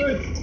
Good.